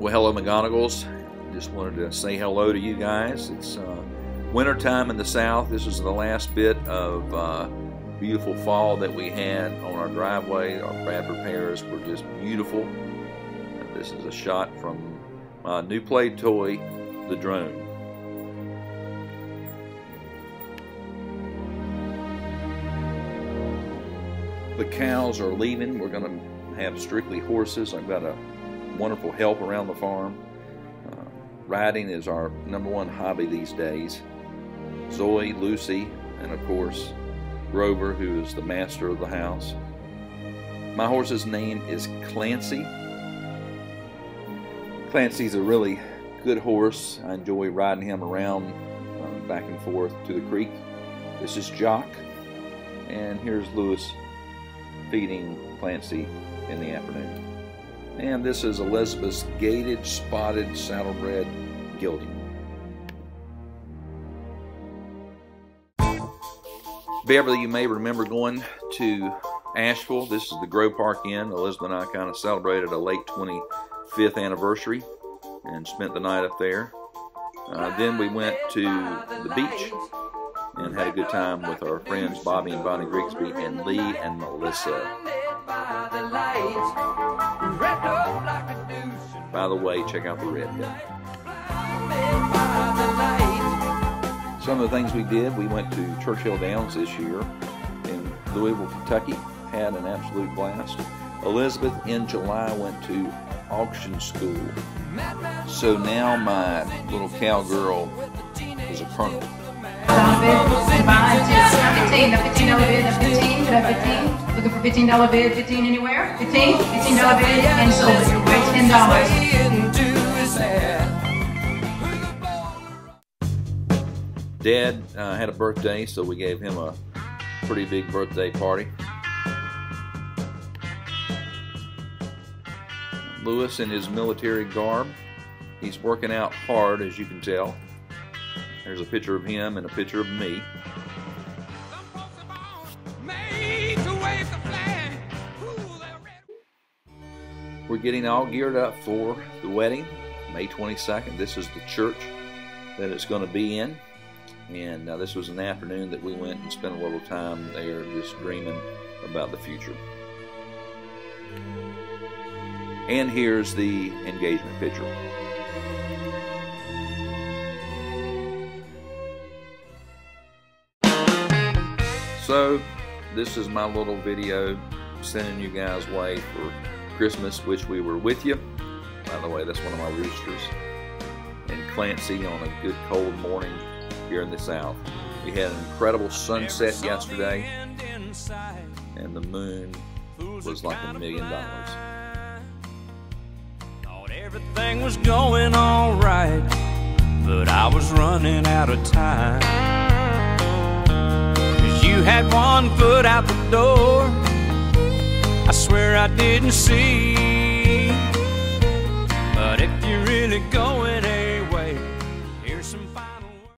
Well, hello, McGonagals. Just wanted to say hello to you guys. It's uh, wintertime in the south. This is the last bit of uh, beautiful fall that we had on our driveway. Our Bradford pears were just beautiful. And this is a shot from my new play toy, the drone. The cows are leaving. We're going to have strictly horses. I've got a wonderful help around the farm. Uh, riding is our number one hobby these days. Zoe, Lucy, and of course Grover, who is the master of the house. My horse's name is Clancy. Clancy's a really good horse. I enjoy riding him around uh, back and forth to the creek. This is Jock, and here's Lewis feeding Clancy in the afternoon. And this is Elizabeth's gaited spotted, saddlebred gelding. Beverly, you may remember going to Asheville. This is the Grove Park Inn. Elizabeth and I kind of celebrated a late 25th anniversary and spent the night up there. Uh, then we went to the beach and had a good time with our friends Bobby and Bonnie Grigsby and Lee and Melissa. By the way, check out the redhead. Some of the things we did, we went to Churchill Downs this year in Louisville, Kentucky. Had an absolute blast. Elizabeth in July went to auction school. So now my little cowgirl is a colonel. 15, $15 bid, the 15, the 15. Looking for $15 bid, 15 anywhere? 15, $15 bid, and sold it. $10. Dad uh, had a birthday, so we gave him a pretty big birthday party. Lewis in his military garb. He's working out hard, as you can tell. There's a picture of him and a picture of me. We're getting all geared up for the wedding, May 22nd. This is the church that it's going to be in. And uh, this was an afternoon that we went and spent a little time there just dreaming about the future. And here's the engagement picture. So, this is my little video sending you guys way for Christmas. Wish we were with you. By the way, that's one of my roosters. And Clancy on a good cold morning here in the south. We had an incredible sunset yesterday, and the moon was like a million dollars. Thought everything was going all right, but I was running out of time. Cause you had one foot out the door, I swear I didn't see.